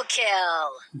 Triple kill.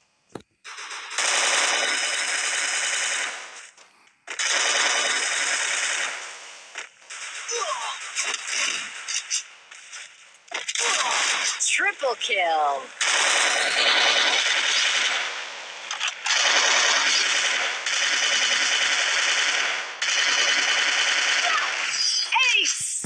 Triple kill. Ace.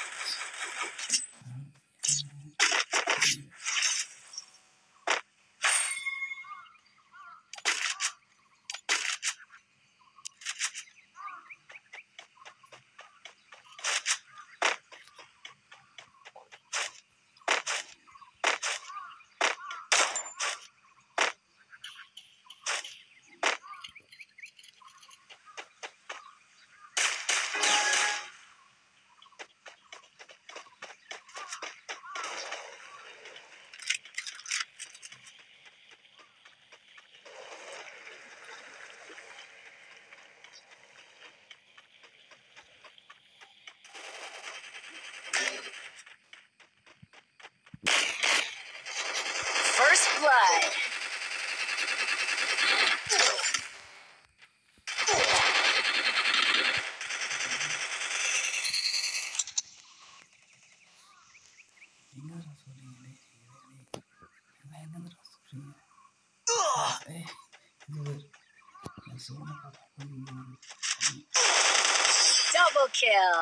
blood. Double kill.